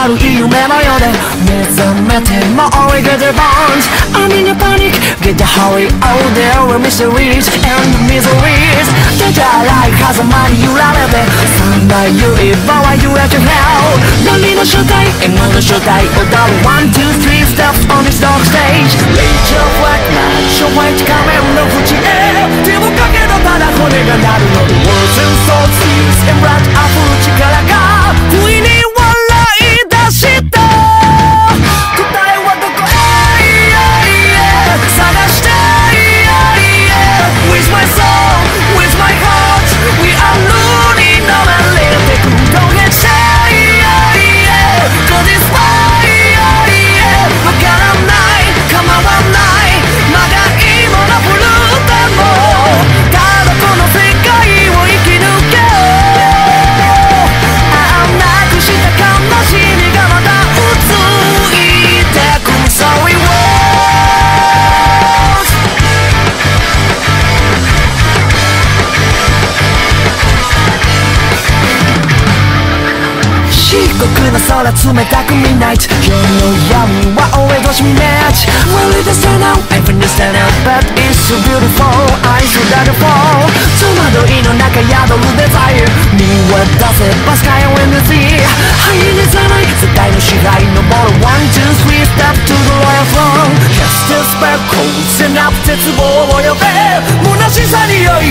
で目覚めても we get the bones I'm in a panic Get the hurry out there with mysteries and miseries 出たらい風間に揺られて三大言えばは you at your hell 何の正体 M の正体踊る One, two, three steps on this dark stage Reach your flag match your white 仮面の縁へ手をかけろただ骨が鳴るの 漆黒な空冷たく Midnight 夜の闇は俺越し見 match Well it is stand out I feel it stand out But it's so beautiful I so that the fall 戸惑いの中宿るデザイン見渡せば Sky and the sea 灰にさない世界の支配登る One, two, three step to the royal throne Cast a spell 光線な絶望を呼べ虚しさに酔い い